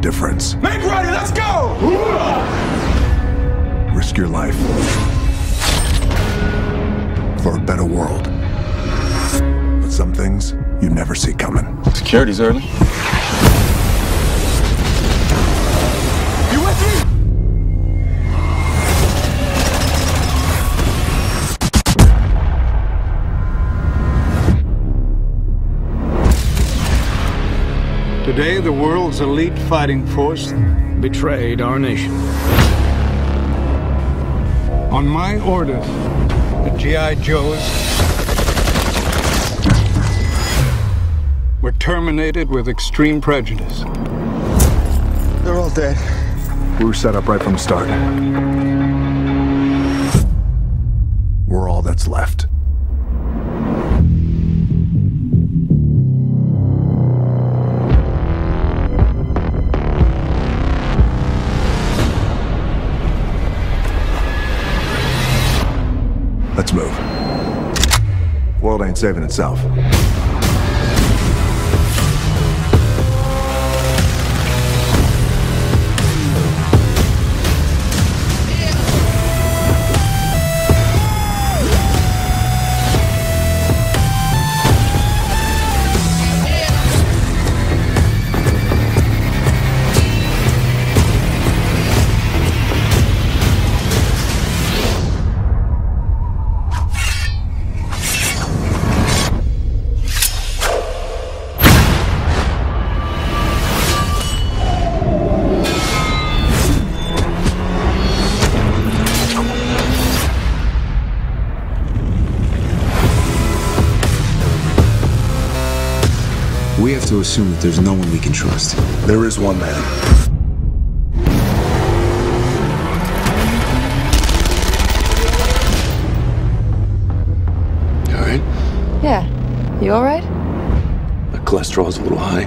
difference. Make ready, let's go! Risk your life for a better world. But some things you never see coming. Security's early. Today, the world's elite fighting force betrayed our nation. On my orders, the G.I. Joes were terminated with extreme prejudice. They're all dead. We were set up right from the start. We're all that's left. Let's move. World ain't saving itself. We have to assume that there's no one we can trust. There is one man. All right? Yeah. You alright? My cholesterol's a little high.